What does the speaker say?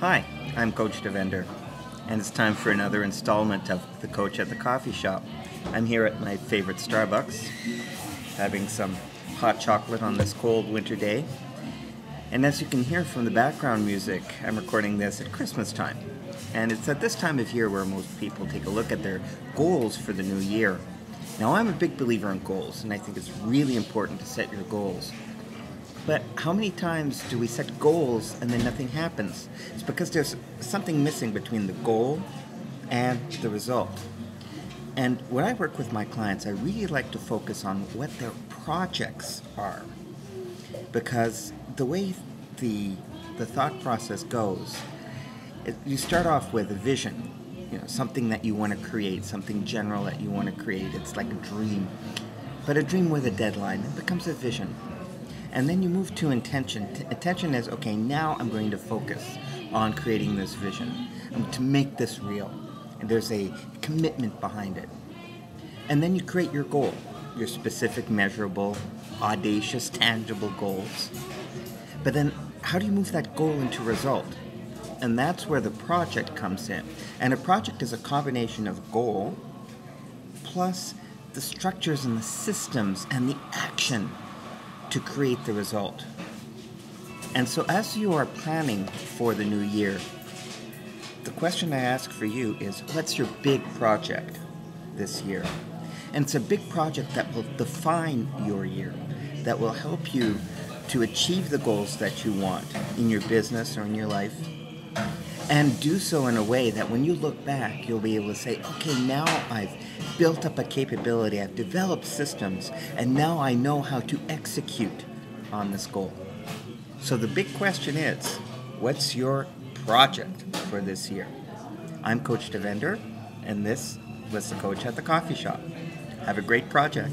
Hi, I'm Coach Davender, and it's time for another installment of The Coach at the Coffee Shop. I'm here at my favorite Starbucks, having some hot chocolate on this cold winter day. And as you can hear from the background music, I'm recording this at Christmas time. And it's at this time of year where most people take a look at their goals for the new year. Now, I'm a big believer in goals, and I think it's really important to set your goals. But how many times do we set goals and then nothing happens? It's because there's something missing between the goal and the result. And when I work with my clients, I really like to focus on what their projects are. Because the way the, the thought process goes, it, you start off with a vision, you know, something that you want to create, something general that you want to create. It's like a dream. But a dream with a deadline, it becomes a vision. And then you move to intention. T- intention is okay, now I'm going to focus on creating this vision, um, to make this real. And there's a commitment behind it. And then you create your goal, your specific, measurable, audacious, tangible goals. But then, how do you move that goal into result? And that's where the project comes in. And a project is a combination of goal plus the structures and the systems and the action to create the result. And so, as you are planning for the new year, the question I ask for you is what's your big project this year? And it's a big project that will define your year, that will help you to achieve the goals that you want in your business or in your life. And do so in a way that when you look back, you'll be able to say, okay, now I've built up a capability, I've developed systems, and now I know how to execute on this goal. So the big question is what's your project for this year? I'm Coach Davender, and this was the Coach at the Coffee Shop. Have a great project.